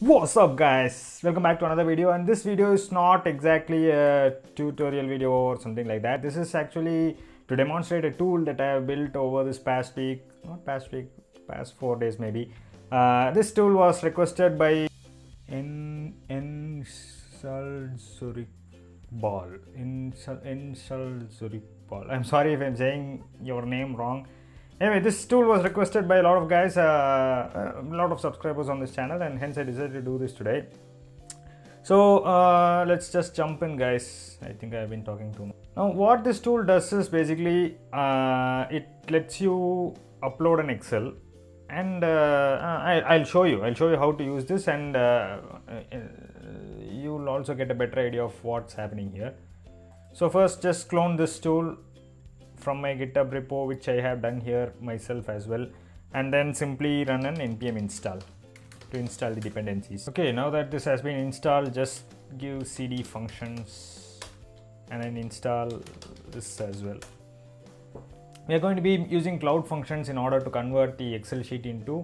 What's up guys? Welcome back to another video and this video is not exactly a tutorial video or something like that. This is actually to demonstrate a tool that I have built over this past week, not past week, past four days maybe. Uh, this tool was requested by N N Zurich Ball. In Zurich Ball. I'm sorry if I'm saying your name wrong anyway this tool was requested by a lot of guys uh, a lot of subscribers on this channel and hence i decided to do this today. So uh, let's just jump in guys. I think i've been talking too much. Now what this tool does is basically uh, it lets you upload an excel and uh, I, will show you. I'll show you how to use this and uh, uh, you'll also get a better idea of what's happening here. So first just clone this tool from my github repo which I have done here myself as well and then simply run an npm install to install the dependencies. Okay now that this has been installed just give cd functions and then install this as well. We are going to be using cloud functions in order to convert the excel sheet into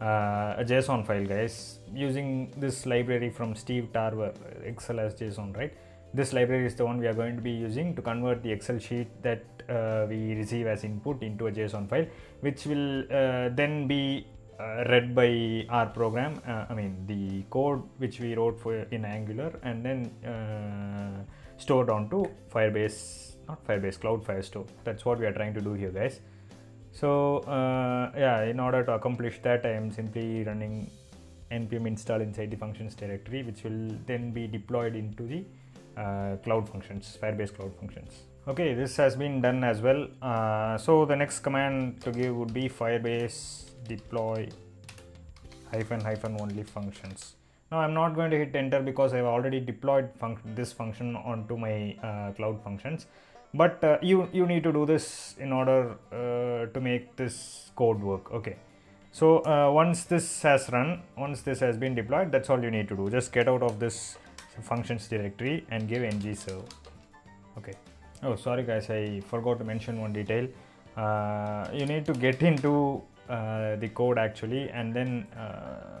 uh, a json file guys. Using this library from steve tarver excel as json right this library is the one we are going to be using to convert the excel sheet that uh, we receive as input into a json file which will uh, then be uh, read by our program uh, i mean the code which we wrote for in angular and then uh, stored onto firebase not firebase cloud firestore. That's what we are trying to do here guys. So uh, yeah in order to accomplish that i am simply running npm install inside the functions directory which will then be deployed into the uh, cloud functions firebase cloud functions. Okay this has been done as well. Uh, so the next command to give would be firebase deploy hyphen hyphen only functions. Now i'm not going to hit enter because i've already deployed this function onto my uh, cloud functions. But uh, you you need to do this in order uh, to make this code work. Okay. So uh, once this has run once this has been deployed that's all you need to do. Just get out of this functions directory and give ng serve. Okay. Oh sorry guys i forgot to mention one detail. Uh, you need to get into uh, the code actually and then uh,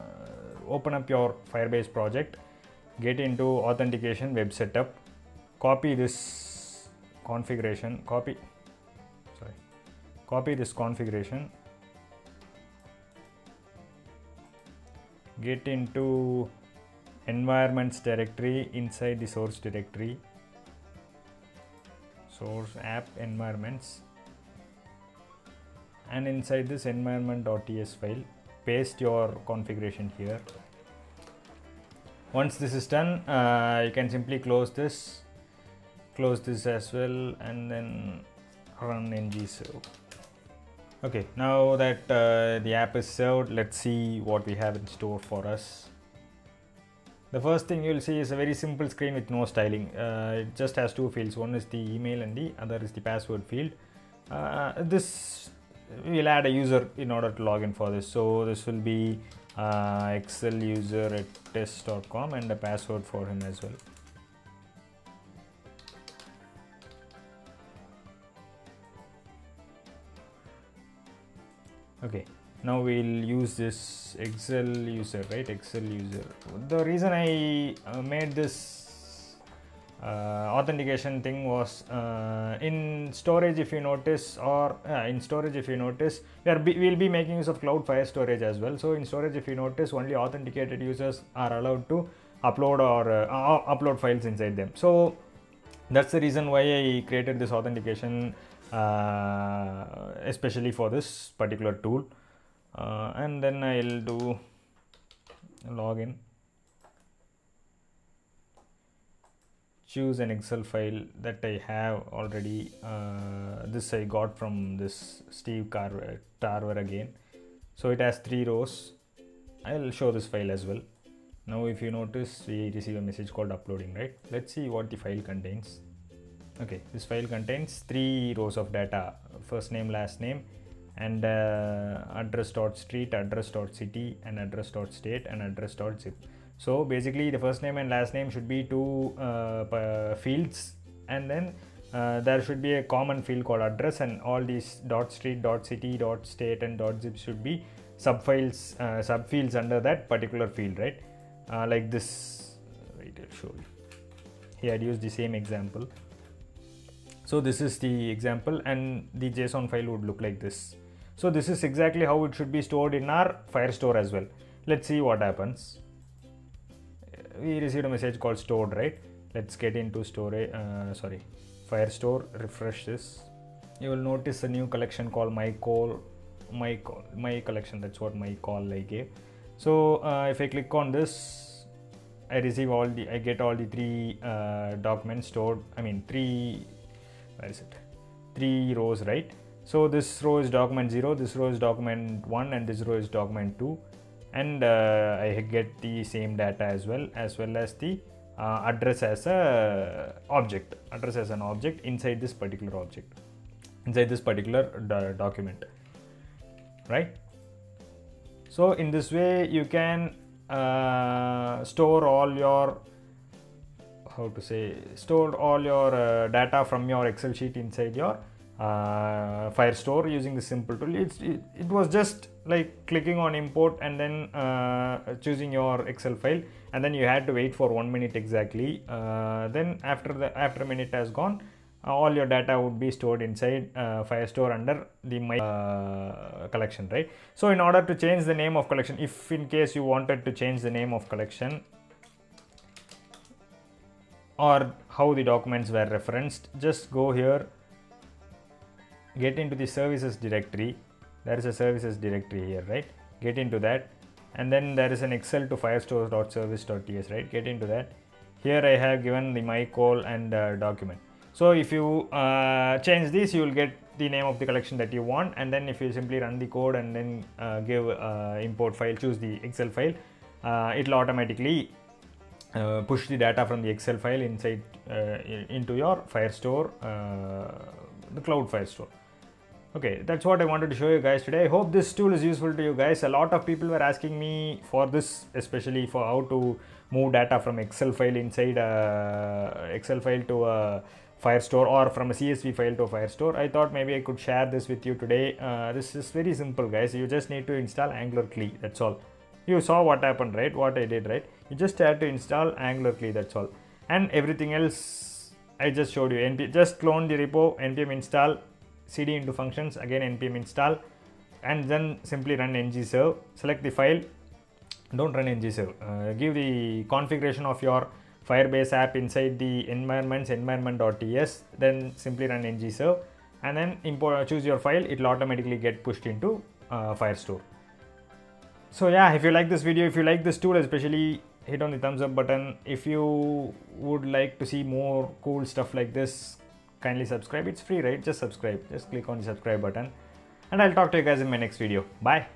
open up your firebase project get into authentication web setup copy this configuration copy sorry copy this configuration get into environments directory inside the source directory source app environments and inside this environment.ts file paste your configuration here. Once this is done uh, you can simply close this close this as well and then run ng serve okay now that uh, the app is served let's see what we have in store for us the first thing you'll see is a very simple screen with no styling. Uh, it just has two fields. One is the email and the other is the password field. Uh, this we'll add a user in order to log in for this. So this will be uh, excel user at test.com and a password for him as well. Okay now we'll use this excel user right? Excel user. The reason i uh, made this uh, authentication thing was uh, in storage if you notice or uh, in storage if you notice we we'll be making use of cloud fire storage as well. So in storage if you notice only authenticated users are allowed to upload or uh, upload files inside them. So that's the reason why i created this authentication uh, especially for this particular tool uh, and then I'll do login. Choose an excel file that I have already. Uh, this I got from this Steve Carver, Tarver again. So it has three rows. I'll show this file as well. Now if you notice we receive a message called uploading right? Let's see what the file contains. Okay this file contains three rows of data. First name last name and uh, address.street, address.city, and address.state, and address.zip. So basically, the first name and last name should be two uh, fields, and then uh, there should be a common field called address, and all these dot street, dot city, dot state, and dot zip should be subfiles, uh, subfields under that particular field, right? uh, like this wait i'll show you here i used the same example so this is the example and the json file would look like this so this is exactly how it should be stored in our firestore as well. Let's see what happens. We received a message called stored right? Let's get into storage uh, sorry firestore refresh this. You will notice a new collection called my call my call my collection that's what my call i gave so uh, if i click on this i receive all the i get all the three uh, documents stored i mean three where is it? Three rows right so this row is document 0 this row is document 1 and this row is document 2 and uh, i get the same data as well as well as the uh, address as a object address as an object inside this particular object inside this particular do- document right? So in this way you can uh, store all your how to say store all your uh, data from your excel sheet inside your uh, firestore using the simple tool. It's, it, it was just like clicking on import and then uh, choosing your excel file and then you had to wait for one minute exactly. Uh, then after the after a minute has gone uh, all your data would be stored inside uh, firestore under the my uh, collection right? So in order to change the name of collection if in case you wanted to change the name of collection or how the documents were referenced just go here get into the services directory. There is a services directory here right? Get into that. And then there is an excel to firestore.service.ts right? Get into that. Here i have given the my call and uh, document. So if you uh, change this you will get the name of the collection that you want. And then if you simply run the code and then uh, give uh, import file choose the excel file uh, it will automatically uh, push the data from the excel file inside into your firestore the cloud firestore okay that's what i wanted to show you guys today. I hope this tool is useful to you guys. A lot of people were asking me for this especially for how to move data from excel file inside uh, excel file to a firestore or from a csv file to a firestore. I thought maybe i could share this with you today. Uh, this is very simple guys. You just need to install angular cli that's all. You saw what happened right? What i did right? You just had to install angular cli that's all. And everything else i just showed you. Np just clone the repo npm install cd into functions again npm install and then simply run ngserve select the file. Don't run ngserve uh, give the configuration of your firebase app inside the environments environment.ts then simply run ngserve and then import choose your file. It will automatically get pushed into uh, firestore. So yeah if you like this video if you like this tool especially hit on the thumbs up button. If you would like to see more cool stuff like this kindly subscribe. It's free right? Just subscribe. Just click on the subscribe button. And i'll talk to you guys in my next video. Bye